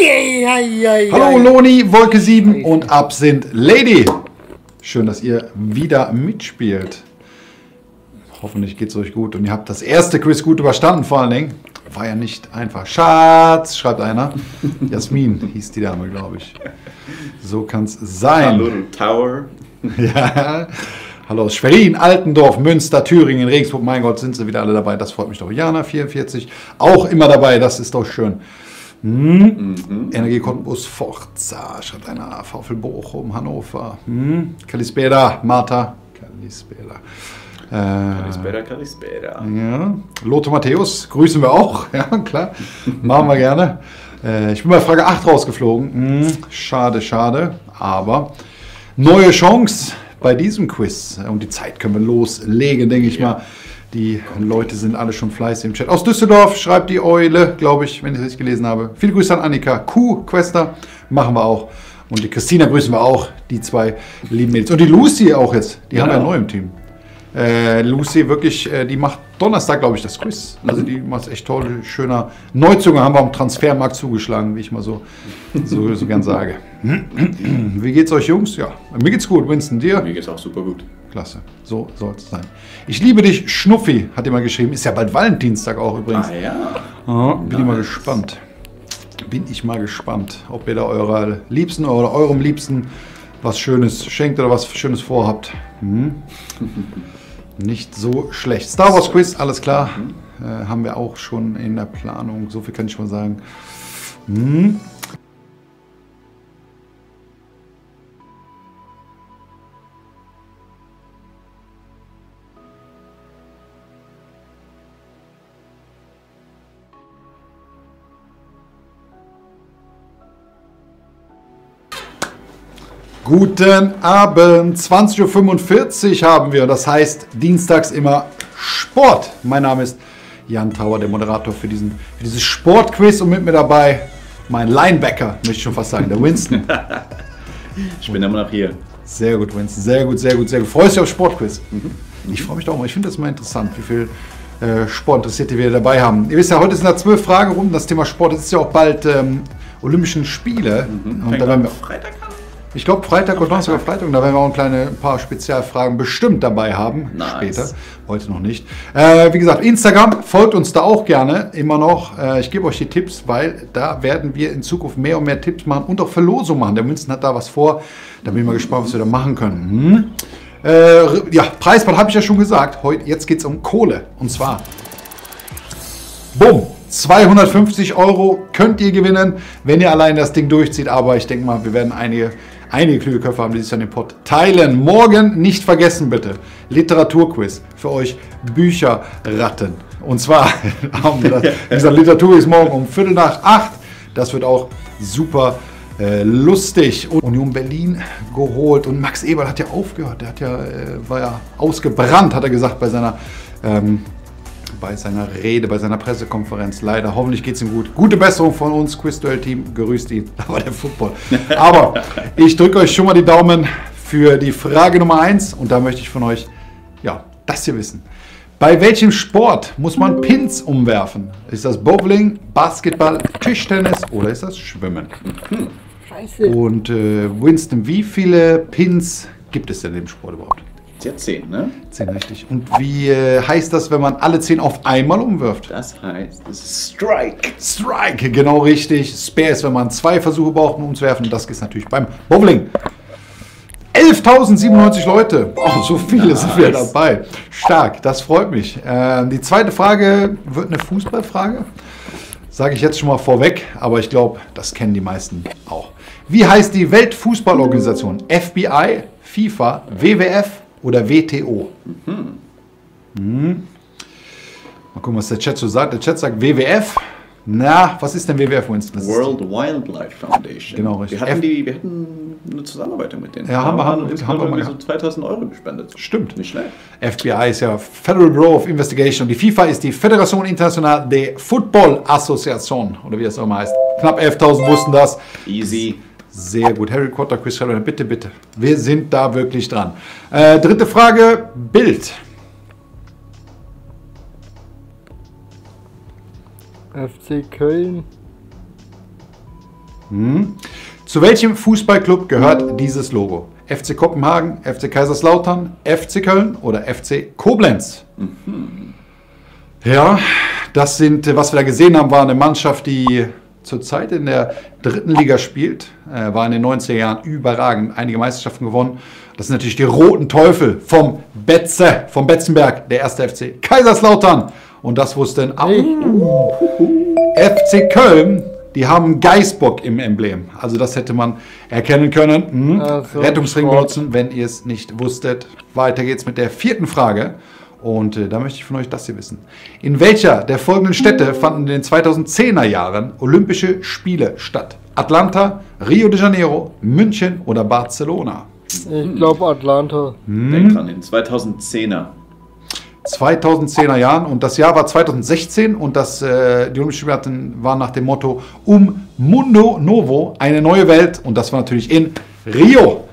Hallo Loni, Wolke 7 und ab sind Lady. Schön, dass ihr wieder mitspielt. Hoffentlich geht es euch gut und ihr habt das erste Quiz gut überstanden vor allen Dingen. War ja nicht einfach. Schatz, schreibt einer. Jasmin hieß die Dame, glaube ich. So kann es sein. Hallo, Tower. Ja. Hallo aus Schwerin, Altendorf, Münster, Thüringen, Regensburg. Mein Gott, sind sie wieder alle dabei. Das freut mich doch. Jana, 44, auch immer dabei. Das ist doch schön. Hm. Mhm. Energie Cottbus Forza, schreibt einer. VfL Bochum, Hannover. Hm. Kalispera, Martha. Kalispera. Äh, Kalispera, Kalispera. Ja. Lothar Matthäus, grüßen wir auch. Ja, klar. Machen wir gerne. Äh, ich bin bei Frage 8 rausgeflogen. Hm. Schade, schade. Aber neue Chance bei diesem Quiz. Und die Zeit können wir loslegen, denke ich ja. mal. Die Leute sind alle schon fleißig im Chat. Aus Düsseldorf schreibt die Eule, glaube ich, wenn ich es richtig gelesen habe. Viele Grüße an Annika Q, Quester. Machen wir auch. Und die Christina grüßen wir auch, die zwei lieben Mädels. Und die Lucy auch jetzt. Die genau. haben wir neu im Team. Äh, Lucy wirklich, äh, die macht Donnerstag, glaube ich, das Quiz. Also die macht echt toll, schöner Neuzugang haben wir am Transfermarkt zugeschlagen, wie ich mal so, so, so gern sage. Wie geht's euch, Jungs? Ja, mir geht's gut. Winston, dir? Mir geht's auch super gut. Klasse, so soll es sein. Ich liebe dich, Schnuffi, hat jemand geschrieben. Ist ja bald Valentinstag auch übrigens. Ah ja. ja bin nice. ich mal gespannt. Bin ich mal gespannt, ob ihr da eurer Liebsten oder eurem Liebsten was Schönes schenkt oder was Schönes vorhabt. Hm? Nicht so schlecht. Star Wars Quiz, alles klar. Mhm. Äh, haben wir auch schon in der Planung. So viel kann ich schon sagen. Hm? Guten Abend, 20.45 Uhr haben wir. Das heißt, dienstags immer Sport. Mein Name ist Jan Tauer, der Moderator für, diesen, für dieses Sportquiz und mit mir dabei mein Linebacker, möchte ich schon fast sagen, der Winston. ich bin immer noch hier. Sehr gut, Winston, sehr gut, sehr gut, sehr gut. Freust du dich auf Sportquiz? Mhm. Ich freue mich doch mal. Ich finde das mal interessant, wie viel äh, Sportinteressierte wir dabei haben. Ihr wisst ja, heute sind da zwölf Fragerunden. Das Thema Sport. Es ist ja auch bald ähm, Olympischen Spiele. Mhm. Und da werden wir Freitag an. Ich glaube Freitag oder Donnerstag oder Freitag. Da werden wir auch ein, kleine, ein paar Spezialfragen bestimmt dabei haben. Nice. Später. Heute noch nicht. Äh, wie gesagt, Instagram, folgt uns da auch gerne immer noch. Äh, ich gebe euch die Tipps, weil da werden wir in Zukunft mehr und mehr Tipps machen und auch Verlosung machen. Der Münzen hat da was vor. Da bin ich mal gespannt, was wir da machen können. Hm? Äh, ja, Preisball habe ich ja schon gesagt. Heute, jetzt geht es um Kohle. Und zwar. Bumm! 250 Euro könnt ihr gewinnen, wenn ihr allein das Ding durchzieht. Aber ich denke mal, wir werden einige einige kluge Köpfe haben, die sich an den Pod teilen. Morgen nicht vergessen bitte, Literaturquiz für euch Bücherratten. Und zwar haben wir das, dieser Literaturquiz morgen um Viertel nach acht. Das wird auch super äh, lustig. Und Union Berlin geholt und Max Eberl hat ja aufgehört. Der hat ja, äh, war ja ausgebrannt, hat er gesagt bei seiner ähm, bei seiner Rede, bei seiner Pressekonferenz. Leider, hoffentlich geht es ihm gut. Gute Besserung von uns, Quizduell-Team. Gerüßt ihn. Da war der Football. Aber ich drücke euch schon mal die Daumen für die Frage Nummer 1 und da möchte ich von euch, ja, das hier wissen. Bei welchem Sport muss man Pins umwerfen? Ist das Bowling, Basketball, Tischtennis oder ist das Schwimmen? Scheiße. Und äh, Winston, wie viele Pins gibt es denn im Sport überhaupt? Ja, 10, ne? 10, richtig. Und wie äh, heißt das, wenn man alle 10 auf einmal umwirft? Das heißt, Strike. Strike, genau richtig. Spare ist, wenn man zwei Versuche braucht, um umzuwerfen. Das ist natürlich beim Bowling. 11.097 Leute. Oh, so viele nice. sind wir dabei. Stark, das freut mich. Ähm, die zweite Frage wird eine Fußballfrage. Sage ich jetzt schon mal vorweg, aber ich glaube, das kennen die meisten auch. Wie heißt die Weltfußballorganisation? FBI, FIFA, WWF oder WTO. Mhm. Mhm. Mal gucken, was der Chat so sagt. Der Chat sagt WWF. Na, was ist denn WWF, Winston? World Wildlife Foundation. Genau, richtig. Wir hatten, die, wir hatten eine Zusammenarbeit mit denen. Ja, haben wir, haben, haben wir mal so 2000 Euro gespendet. Stimmt. Nicht schlecht. FBI ist ja Federal Bureau of Investigation und die FIFA ist die Federation Internationale de Football Association oder wie es auch immer heißt. Knapp 11.000 wussten das. Easy. Sehr gut. Harry Potter Quiz Shadowrun, bitte, bitte. Wir sind da wirklich dran. Äh, dritte Frage: Bild. FC Köln. Hm. Zu welchem Fußballclub gehört dieses Logo? FC Kopenhagen, FC Kaiserslautern, FC Köln oder FC Koblenz? Mhm. Ja, das sind, was wir da gesehen haben, war eine Mannschaft, die zurzeit in der dritten Liga spielt, äh, war in den 90er Jahren überragend, einige Meisterschaften gewonnen. Das sind natürlich die roten Teufel vom Betze, vom Betzenberg, der erste FC Kaiserslautern. Und das wussten auch FC Köln. Die haben Geißbock im Emblem. Also das hätte man erkennen können. Hm. Also Rettungsring benutzen, wenn ihr es nicht wusstet. Weiter geht's mit der vierten Frage. Und äh, da möchte ich von euch das hier wissen. In welcher der folgenden Städte fanden in den 2010er Jahren Olympische Spiele statt? Atlanta, Rio de Janeiro, München oder Barcelona? Ich glaube Atlanta. Hm. Denk dran, in 2010er. 2010er Jahren und das Jahr war 2016 und das, äh, die Olympischen Spiele waren nach dem Motto Um Mundo Novo, eine neue Welt und das war natürlich in Rio.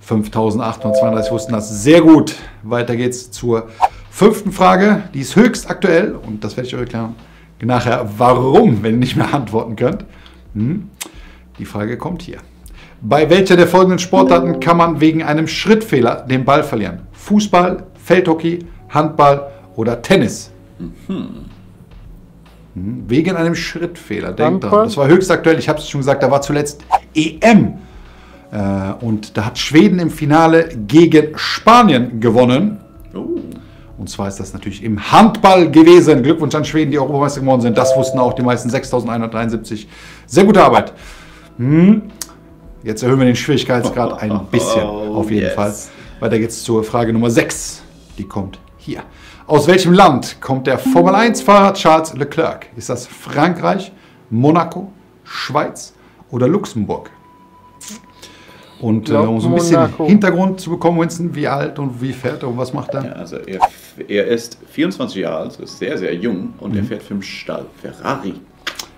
5832 wussten das sehr gut. Weiter geht's zur fünften Frage, die ist höchst aktuell und das werde ich euch erklären nachher, warum, wenn ihr nicht mehr antworten könnt. Hm? Die Frage kommt hier. Bei welcher der folgenden Sportarten kann man wegen einem Schrittfehler den Ball verlieren? Fußball, Feldhockey, Handball oder Tennis? Mhm. Wegen einem Schrittfehler. Denkt dran. Das war höchst aktuell. Ich habe es schon gesagt, da war zuletzt EM. Äh, und da hat Schweden im Finale gegen Spanien gewonnen. Oh. Und zwar ist das natürlich im Handball gewesen. Glückwunsch an Schweden, die Europameister geworden sind. Das wussten auch die meisten 6173. Sehr gute Arbeit. Hm. Jetzt erhöhen wir den Schwierigkeitsgrad ein bisschen, oh, auf jeden yes. Fall. Weiter geht's zur Frage Nummer 6. Die kommt hier. Aus welchem Land kommt der Formel 1-Fahrer Charles Leclerc? Ist das Frankreich, Monaco, Schweiz oder Luxemburg? Und äh, um so ein bisschen Monaco. Hintergrund zu bekommen, Winston, wie alt und wie fährt er und was macht er? Ja, also er, er ist 24 Jahre alt, ist sehr, sehr jung und mhm. er fährt für den Stall Ferrari.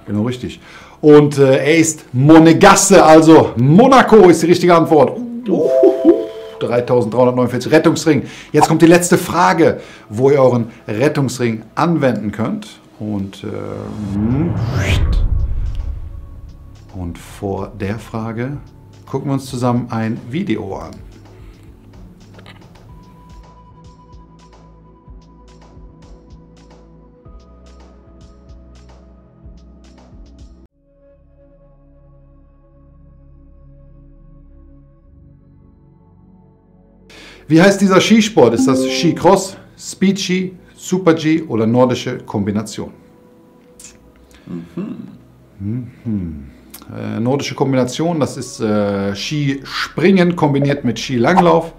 Genau, richtig. Und äh, er ist Monegasse, also Monaco ist die richtige Antwort. Uh. 3349 Rettungsring. Jetzt kommt die letzte Frage, wo ihr euren Rettungsring anwenden könnt. Und, äh, und vor der Frage gucken wir uns zusammen ein Video an. Wie heißt dieser Skisport? Ist das Skicross, Speed Ski, Super G oder nordische Kombination? Mhm. Mhm. Äh, nordische Kombination, das ist äh, Skispringen kombiniert mit Skilanglauf.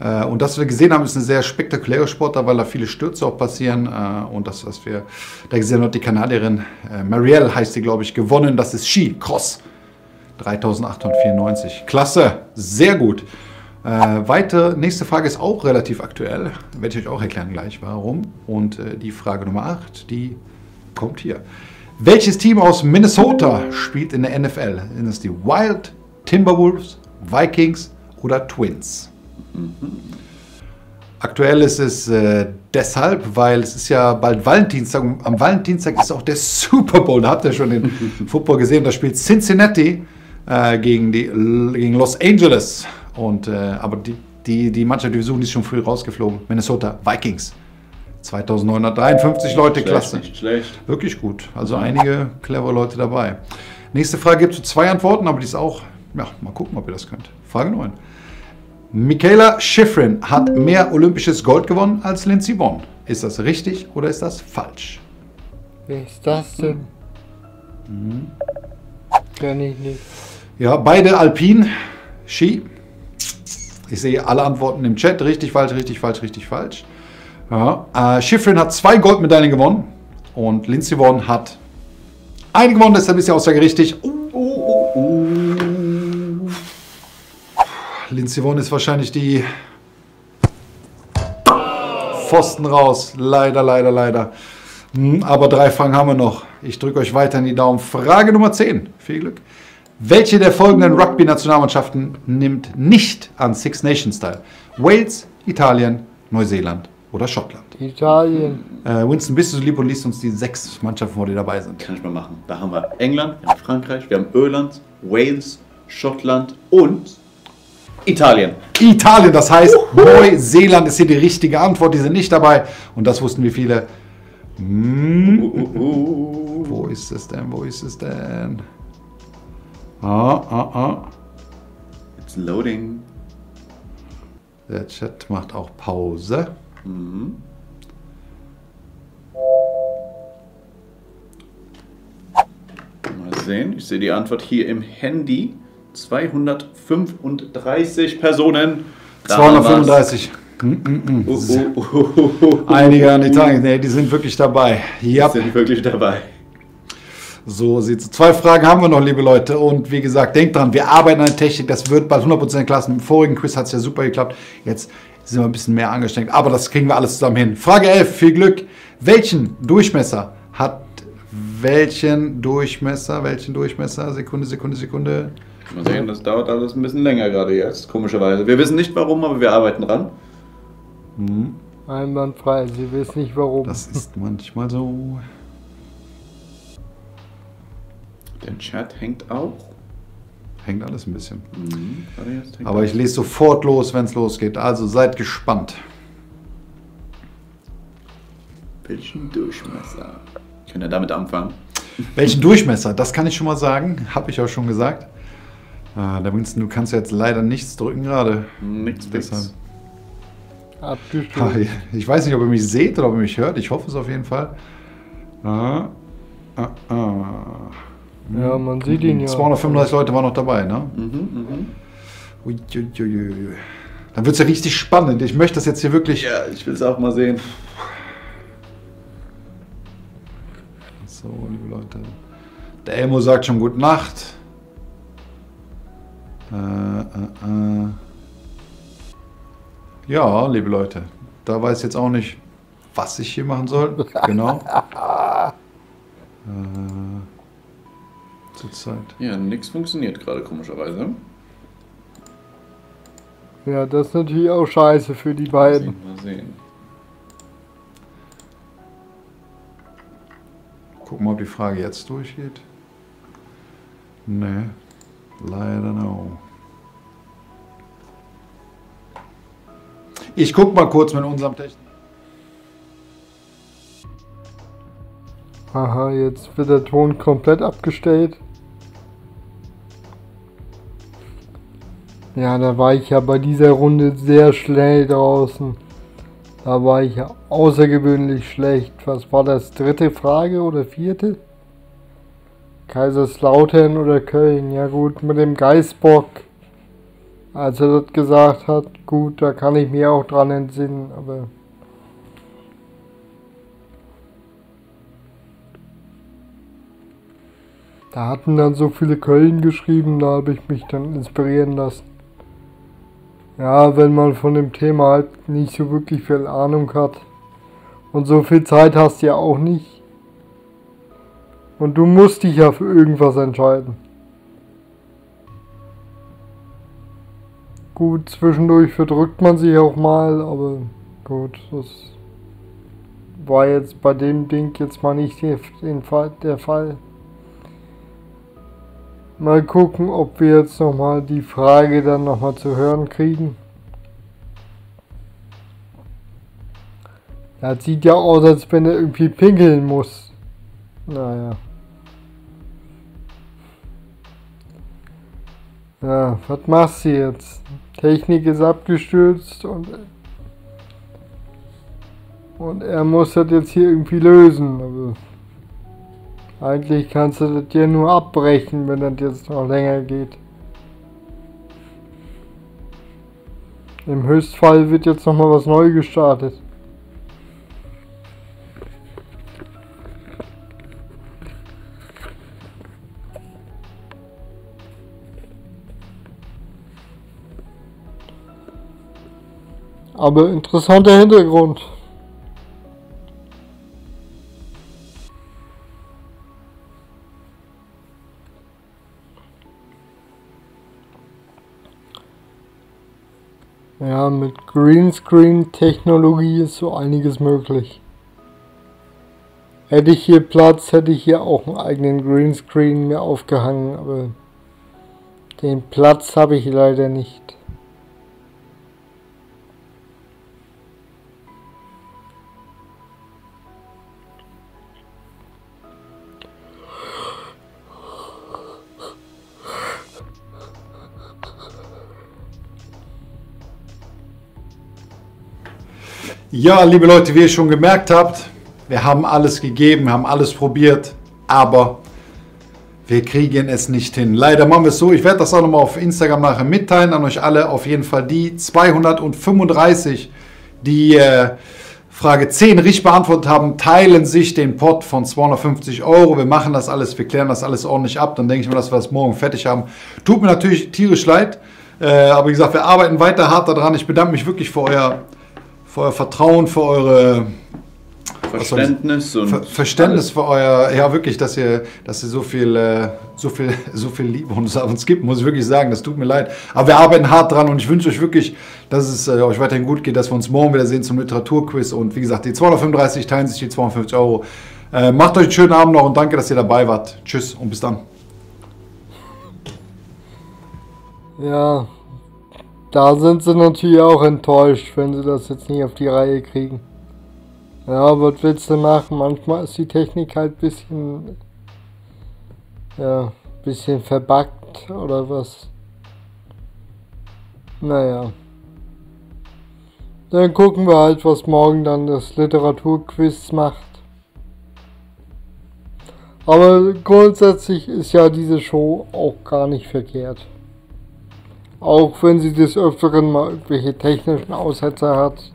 Äh, und das, was wir gesehen haben, ist eine sehr spektakuläre Sportart, weil da viele Stürze auch passieren. Äh, und das, was wir da gesehen haben, hat die Kanadierin äh, Marielle, heißt sie, glaube ich, gewonnen. Das ist Skicross. 3894. Klasse, sehr gut. Äh, weiter, nächste Frage ist auch relativ aktuell. Werde ich euch auch erklären gleich, warum. Und äh, die Frage Nummer 8, die kommt hier. Welches Team aus Minnesota spielt in der NFL? Sind es die Wild, Timberwolves, Vikings oder Twins? Mhm. Aktuell ist es äh, deshalb, weil es ist ja bald Valentinstag und am Valentinstag ist auch der Super Bowl. Da habt ihr schon den Football gesehen. Da spielt Cincinnati äh, gegen, die, gegen Los Angeles. Und, äh, aber die, die, die Mannschaft, die wir suchen, ist schon früh rausgeflogen. Minnesota Vikings. 2953 Leute, schlecht, klasse. Nicht schlecht. Wirklich gut. Also einige clevere Leute dabei. Nächste Frage gibt es zwei Antworten, aber die ist auch, ja, mal gucken, ob ihr das könnt. Frage 9. Michaela Schifrin hat mehr olympisches Gold gewonnen als Lindsey Vonn. Ist das richtig oder ist das falsch? Wer ist das denn? Mhm. Kenn ich nicht. Ja, beide Alpin Ski. Ich sehe alle Antworten im Chat. Richtig, falsch, richtig, falsch, richtig, falsch. Ja. Äh, Schifrin hat zwei Goldmedaillen gewonnen und Lindsey Vonn hat eine gewonnen, deshalb ist sie aussagerichtig. Uh, uh, uh, Lindsey Vonn ist wahrscheinlich die Pfosten raus. Leider, leider, leider. Hm, aber drei Fragen haben wir noch. Ich drücke euch weiter in die Daumen. Frage Nummer 10. Viel Glück. Welche der folgenden Rugby-Nationalmannschaften nimmt nicht an Six Nations teil? Wales, Italien, Neuseeland oder Schottland? Italien. Äh, Winston, bist du so lieb und liest uns die sechs Mannschaften vor, die dabei sind? Kann ich mal machen. Da haben wir England, wir haben Frankreich, wir haben Irland, Wales, Schottland und Italien. Italien, das heißt, Neuseeland ist hier die richtige Antwort. Die sind nicht dabei. Und das wussten wie viele. Hm, Uh, uh, uh. wo ist es denn? Wo ist es denn? Ah, ah, ah. It's loading. Der Chat macht auch Pause. Mal sehen. Ich sehe die Antwort hier im Handy. 235 Personen. Da haben wir's. 235. Hm, hm, hm. Uh, uh, uh, uh, uh. Einige an Italien, nee, die sind wirklich dabei. Ja, sind wirklich dabei. so sieht's. Zwei Fragen haben wir noch, liebe Leute. Und wie gesagt, denkt dran, wir arbeiten an der Technik. Das wird bald 100% klassen. Im vorigen Quiz hat es ja super geklappt. Jetzt sind wir ein bisschen mehr angestrengt. Aber das kriegen wir alles zusammen hin. Frage 11, viel Glück. Welchen Durchmesser hat welchen Durchmesser? Welchen Durchmesser? Sekunde, Sekunde, Sekunde. Mal sehen, das dauert alles ein bisschen länger gerade jetzt, komischerweise. Wir wissen nicht warum, aber wir arbeiten dran. Einwandfrei. Sie wissen nicht warum. Das ist manchmal so. Der Chat hängt auch. Hängt alles ein bisschen. Mhm. Aber er. ich lese sofort los, wenn es losgeht. Also seid gespannt. Welchen Durchmesser? Können wir damit anfangen? Welchen Durchmesser? Das kann ich schon mal sagen. Habe ich auch schon gesagt. Ah, da Winston, du kannst ja jetzt leider nichts drücken gerade. Nichts. Ah, Abgestuft. Ich weiß nicht, ob ihr mich seht oder ob ihr mich hört. Ich hoffe es auf jeden Fall. Ah, ah, ah. Ja, man sieht ihn ja. 235 Leute waren noch dabei, ne? Mhm, mhm. Ui, ui, ui, ui. Dann wird es ja richtig spannend. Ich möchte das jetzt hier wirklich. Ja, ich will es auch mal sehen. So, liebe Leute. Der Elmo sagt schon Gute Nacht. Äh, äh, äh. Ja, liebe Leute. Da weiß ich jetzt auch nicht, was ich hier machen soll. Genau. äh, Zurzeit. Ja, nichts funktioniert gerade komischerweise. Ja, das ist natürlich auch scheiße für die beiden. Mal sehen. Gucken mal, ob die Frage jetzt durchgeht. Nee, leider no. Ich guck mal kurz mit unserem Technik. Aha, jetzt wird der Ton komplett abgestellt. Ja, da war ich ja bei dieser Runde sehr schnell draußen. Da war ich ja außergewöhnlich schlecht. Was war das? Dritte Frage oder vierte? Kaiserslautern oder Köln? Ja gut, mit dem Geißbock. Als er das gesagt hat, gut, da kann ich mir auch dran entsinnen, aber... Da hatten dann so viele Köln geschrieben, da habe ich mich dann inspirieren lassen. Ja, wenn man von dem Thema halt nicht so wirklich viel Ahnung hat. Und so viel Zeit hast du ja auch nicht. Und du musst dich ja für irgendwas entscheiden. Gut, zwischendurch verdrückt man sich auch mal, aber gut, das war jetzt bei dem Ding jetzt mal nicht der, Fall. Mal gucken, ob wir jetzt nochmal die Frage dann nochmal zu hören kriegen. Das sieht ja aus, als wenn er irgendwie pinkeln muss. Naja. Ja, was machst du jetzt? Technik ist abgestürzt und und er muss das jetzt hier irgendwie lösen. Aber eigentlich kannst du das ja nur abbrechen, wenn das jetzt noch länger geht. Im Höchstfall wird jetzt nochmal was neu gestartet. Aber interessanter Hintergrund. Mit Greenscreen-Technologie ist so einiges möglich. Hätte ich hier Platz, hätte ich hier auch einen eigenen Greenscreen mir aufgehangen, aber den Platz habe ich leider nicht. Ja, liebe Leute, wie ihr schon gemerkt habt, wir haben alles gegeben, haben alles probiert, aber wir kriegen es nicht hin. Leider machen wir es so. Ich werde das auch nochmal auf Instagram nachher mitteilen an euch alle. Auf jeden Fall die 235, die äh, Frage 10 richtig beantwortet haben, teilen sich den Pot von 250 Euro. Wir machen das alles, wir klären das alles ordentlich ab. Dann denke ich mir, dass wir das morgen fertig haben. Tut mir natürlich tierisch leid. Äh, aber wie gesagt, wir arbeiten weiter hart daran. Ich bedanke mich wirklich für euer für euer Vertrauen, für eure Verständnis und Ver Verständnis für euer, ja wirklich, dass ihr, dass ihr so viel, äh, so viel, so viel Liebe uns, uns gibt, muss ich wirklich sagen. Das tut mir leid. Aber wir arbeiten hart dran und ich wünsche euch wirklich, dass es äh, euch weiterhin gut geht, dass wir uns morgen wieder sehen zum Literaturquiz und wie gesagt, die 235 teilen sich die 250 Euro. Äh, macht euch einen schönen Abend noch und danke, dass ihr dabei wart. Tschüss und bis dann. Ja, da sind sie natürlich auch enttäuscht, wenn sie das jetzt nicht auf die Reihe kriegen. Ja, was willst du machen? Manchmal ist die Technik halt ein bisschen, ja, bisschen verbuggt oder was. Naja. Dann gucken wir halt, was morgen dann das Literaturquiz macht. Aber grundsätzlich ist ja diese Show auch gar nicht verkehrt. Auch wenn sie des Öfteren mal irgendwelche technischen Aussetzer hat.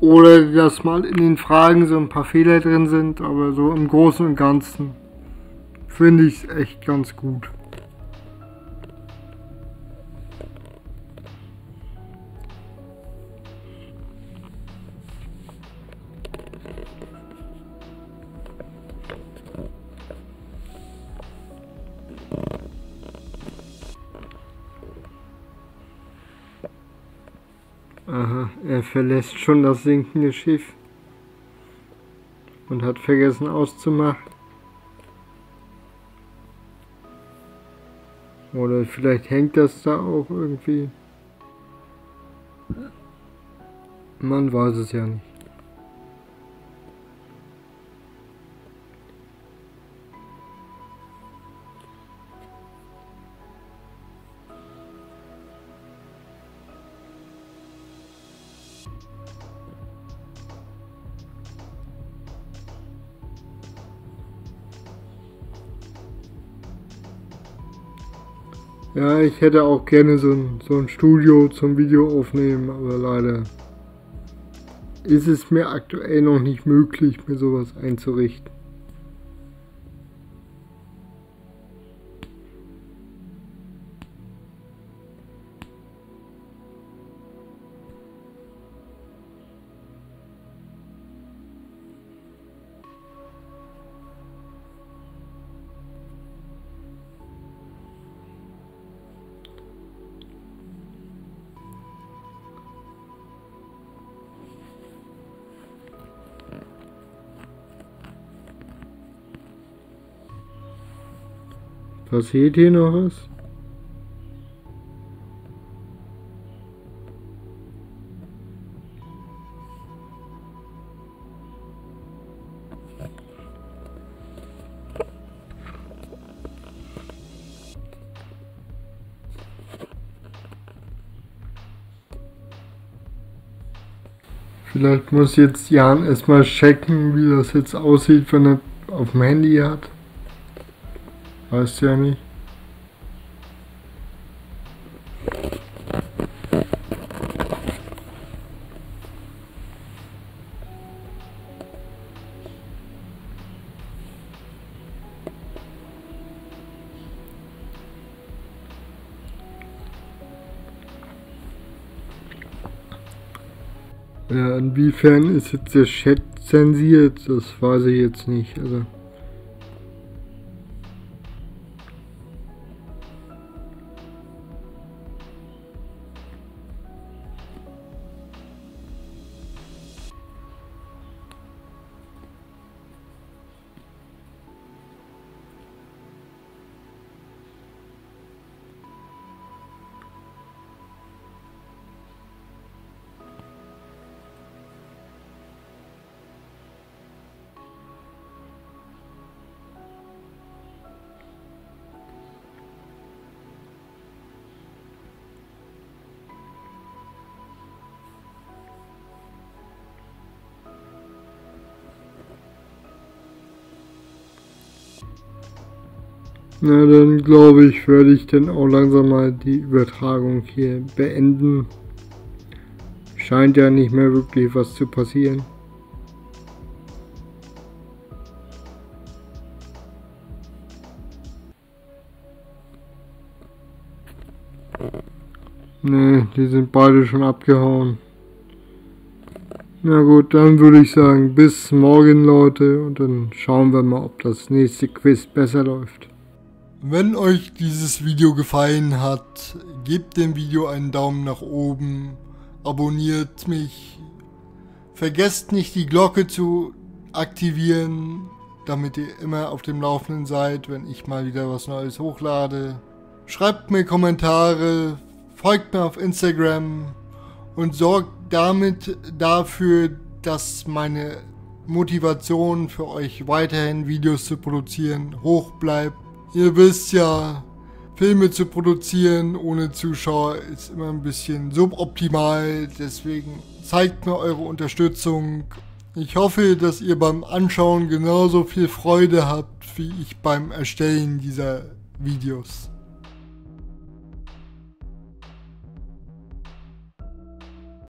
Oder dass mal in den Fragen so ein paar Fehler drin sind, aber so im Großen und Ganzen finde ich es echt ganz gut. Er verlässt schon das sinkende Schiff und hat vergessen auszumachen. Oder vielleicht hängt das da auch irgendwie. Man weiß es ja nicht. Ja, ich hätte auch gerne so ein, so ein Studio zum Video aufnehmen, aber leider ist es mir aktuell noch nicht möglich, mir sowas einzurichten. Passiert hier noch was? Vielleicht muss jetzt Jan erstmal checken, wie das jetzt aussieht, wenn er auf dem Handy hat. Weißt du ja nicht. Ja, inwiefern ist jetzt der Chat zensiert? Das weiß ich jetzt nicht. Also. Na, dann glaube ich, werde ich dann auch langsam mal die Übertragung hier beenden. Scheint ja nicht mehr wirklich was zu passieren. Ne, die sind beide schon abgehauen. Na gut, dann würde ich sagen, bis morgen Leute und dann schauen wir mal, ob das nächste Quiz besser läuft. Wenn euch dieses Video gefallen hat, gebt dem Video einen Daumen nach oben, abonniert mich, vergesst nicht die Glocke zu aktivieren, damit ihr immer auf dem Laufenden seid, wenn ich mal wieder was Neues hochlade. Schreibt mir Kommentare, folgt mir auf Instagram und sorgt damit dafür, dass meine Motivation für euch weiterhin Videos zu produzieren hoch bleibt. Ihr wisst ja, Filme zu produzieren ohne Zuschauer ist immer ein bisschen suboptimal, deswegen zeigt mir eure Unterstützung. Ich hoffe, dass ihr beim Anschauen genauso viel Freude habt wie ich beim Erstellen dieser Videos.